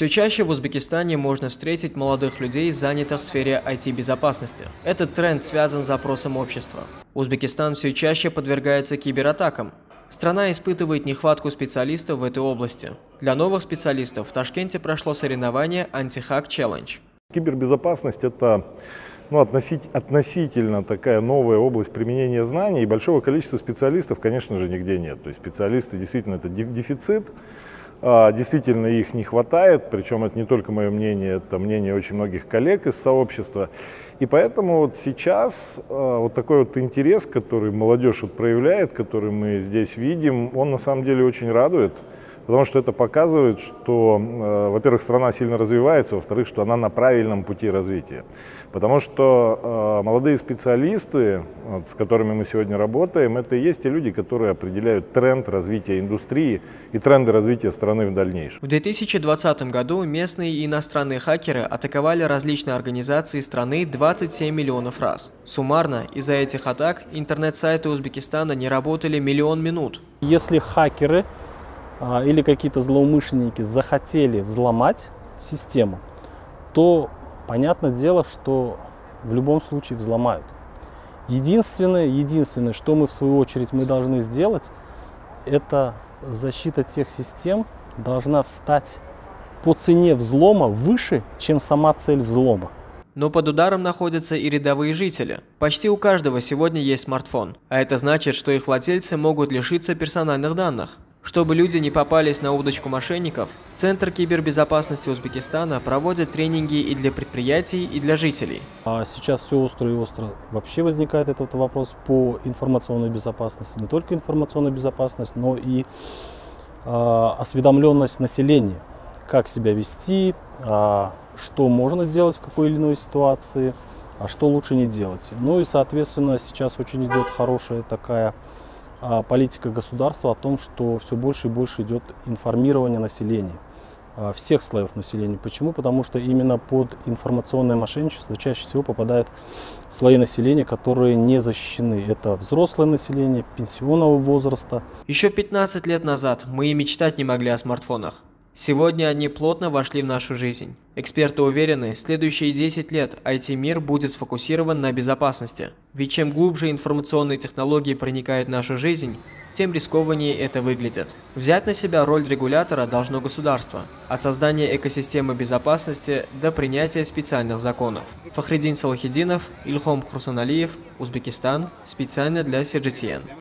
Все чаще в Узбекистане можно встретить молодых людей, занятых в сфере IT-безопасности. Этот тренд связан с запросом общества. Узбекистан все чаще подвергается кибератакам. Страна испытывает нехватку специалистов в этой области. Для новых специалистов в Ташкенте прошло соревнование «Антихак Челлендж». Кибербезопасность – это ну, относить, относительно такая новая область применения знаний, и большого количества специалистов, конечно же, нигде нет. То есть специалисты действительно это дефицит. А, действительно их не хватает, причем это не только мое мнение, это мнение очень многих коллег из сообщества. И поэтому вот сейчас а, вот такой вот интерес, который молодежь вот проявляет, который мы здесь видим, он на самом деле очень радует потому что это показывает, что, э, во-первых, страна сильно развивается, во-вторых, что она на правильном пути развития. Потому что э, молодые специалисты, вот, с которыми мы сегодня работаем, это и есть те люди, которые определяют тренд развития индустрии и тренды развития страны в дальнейшем. В 2020 году местные и иностранные хакеры атаковали различные организации страны 27 миллионов раз. Суммарно из-за этих атак интернет-сайты Узбекистана не работали миллион минут. Если хакеры или какие-то злоумышленники захотели взломать систему, то понятное дело, что в любом случае взломают. Единственное, единственное, что мы в свою очередь мы должны сделать, это защита тех систем должна встать по цене взлома выше, чем сама цель взлома. Но под ударом находятся и рядовые жители. Почти у каждого сегодня есть смартфон, а это значит, что их владельцы могут лишиться персональных данных. Чтобы люди не попались на удочку мошенников, Центр кибербезопасности Узбекистана проводит тренинги и для предприятий, и для жителей. А сейчас все остро и остро. Вообще возникает этот вопрос по информационной безопасности. Не только информационная безопасность, но и э, осведомленность населения. Как себя вести, э, что можно делать в какой или иной ситуации, а что лучше не делать. Ну и, соответственно, сейчас очень идет хорошая такая политика государства о том, что все больше и больше идет информирование населения, а, всех слоев населения. Почему? Потому что именно под информационное мошенничество чаще всего попадают слои населения, которые не защищены. Это взрослое население, пенсионного возраста. Еще 15 лет назад мы и мечтать не могли о смартфонах. Сегодня они плотно вошли в нашу жизнь. Эксперты уверены, следующие 10 лет IT-мир будет сфокусирован на безопасности. Ведь чем глубже информационные технологии проникают в нашу жизнь, тем рискованнее это выглядит. Взять на себя роль регулятора должно государство, от создания экосистемы безопасности до принятия специальных законов. Фахридин Салахидинов, Ильхом Хурсаналиев, Узбекистан, специально для CGTN.